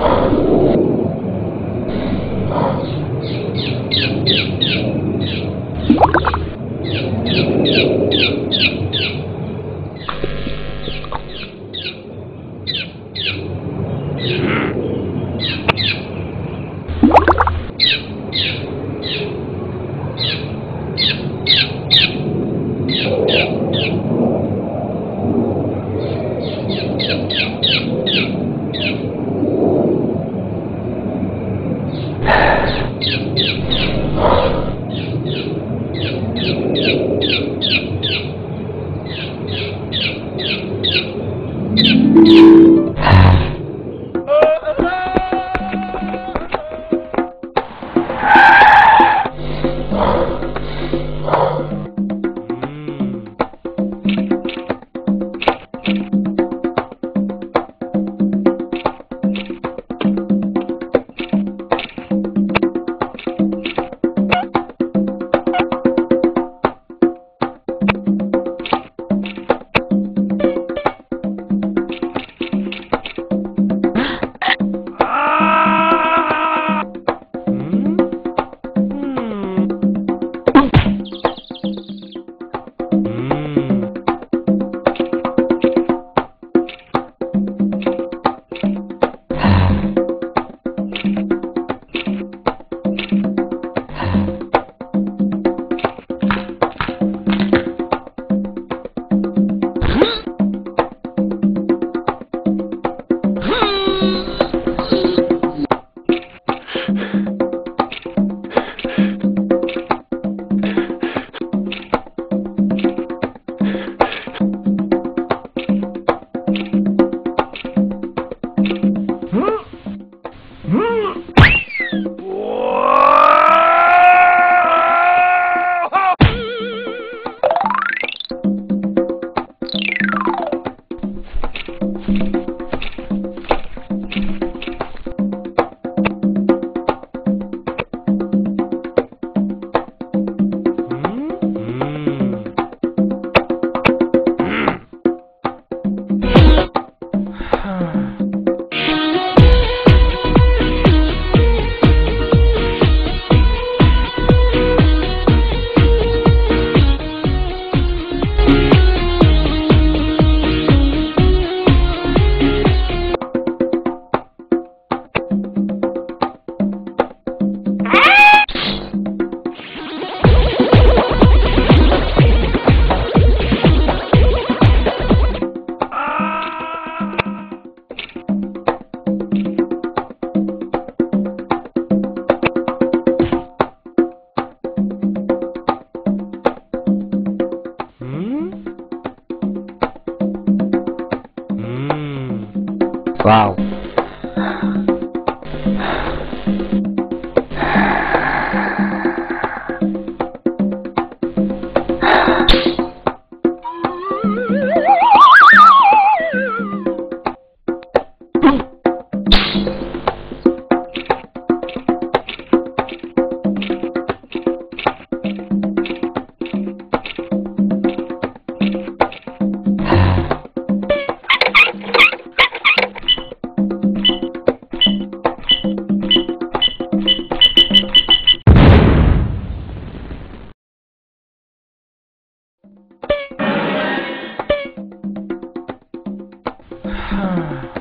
Ah. Thank you. Huh? Wow. Boom! Huh.